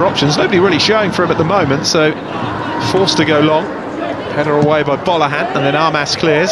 options. Nobody really showing for him at the moment, so forced to go long. Header away by Bolahan, and then Armas clears.